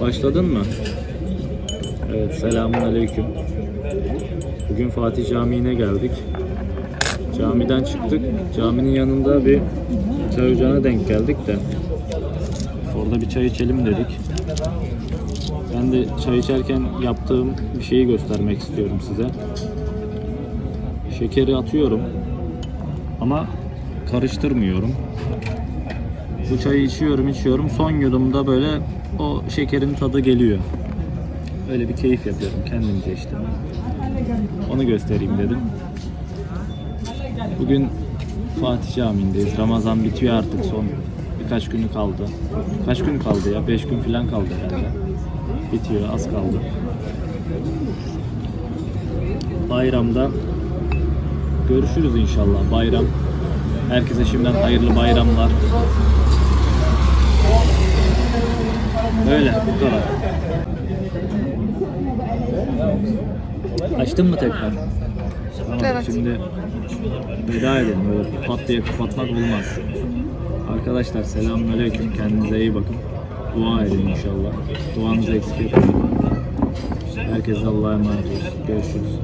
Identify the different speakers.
Speaker 1: Başladın mı? Evet, selamun aleyküm. Bugün Fatih Camii'ne geldik. Camiden çıktık. Caminin yanında bir çay ocağına denk geldik de. Orada bir çay içelim dedik. Ben de çay içerken yaptığım bir şeyi göstermek istiyorum size. Şekeri atıyorum ama karıştırmıyorum. Bu çayı içiyorum içiyorum son yudumda böyle o şekerin tadı geliyor. Öyle bir keyif yapıyorum kendimce işte. Onu göstereyim dedim. Bugün Fatih Camii'ndeyiz. Ramazan bitiyor artık son birkaç günü kaldı. Kaç gün kaldı ya? 5 gün falan kaldı herhalde. Bitiyor az kaldı. Bayramda görüşürüz inşallah. Bayram. Herkese şimdiden hayırlı bayramlar. Böyle bu kadar. Açtın mı tekrar? Tamam,
Speaker 2: Evet.
Speaker 1: şimdi veda edelim. Böyle pat diye kapatmak olmaz. Arkadaşlar selamünaleyküm. Kendinize iyi bakın. Dua edin inşallah. Duanızı eksik etmeyin. Herkese Allah'a emanet olsun. Görüşürüz.